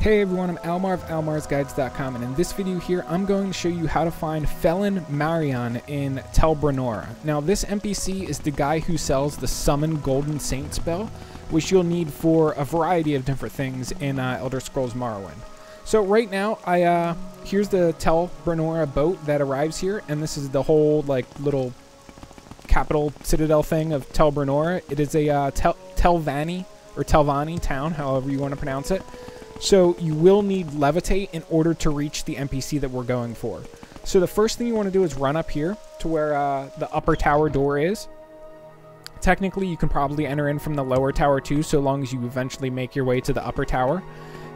Hey everyone, I'm Almar of almarsguides.com and in this video here I'm going to show you how to find Felen Maryon in Tel Branora. Now this NPC is the guy who sells the Summon Golden Saint spell, which you'll need for a variety of different things in uh, Elder Scrolls Morrowind. So right now, I uh, here's the Tel Branora boat that arrives here, and this is the whole like little capital citadel thing of Tel Branora. It is a uh, Tel or Telvanni town, however you want to pronounce it. So you will need levitate in order to reach the NPC that we're going for. So the first thing you want to do is run up here to where uh, the upper tower door is. Technically, you can probably enter in from the lower tower too, so long as you eventually make your way to the upper tower.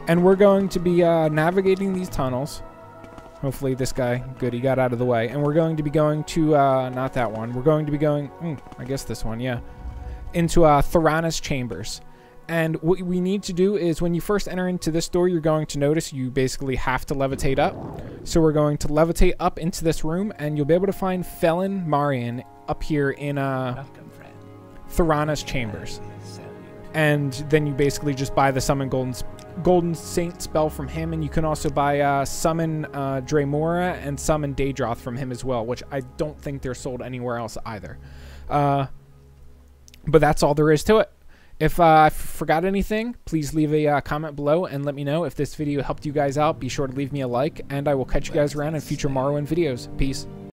And we're going to be uh, navigating these tunnels. Hopefully this guy, good, he got out of the way. And we're going to be going to, uh, not that one. We're going to be going, mm, I guess this one, yeah. Into uh, Chambers. And what we need to do is when you first enter into this door, you're going to notice you basically have to levitate up. So we're going to levitate up into this room, and you'll be able to find Felen Maryon up here in uh, Therana's Chambers. And then you basically just buy the Summon Golden, Golden Saint spell from him, and you can also buy uh, Summon uh, Dremora and Summon Daedroth from him as well, which I don't think they're sold anywhere else either. Uh, but that's all there is to it. If uh, I forgot anything, please leave a uh, comment below and let me know. If this video helped you guys out, be sure to leave me a like, and I will catch you guys around in future Morrowind videos. Peace.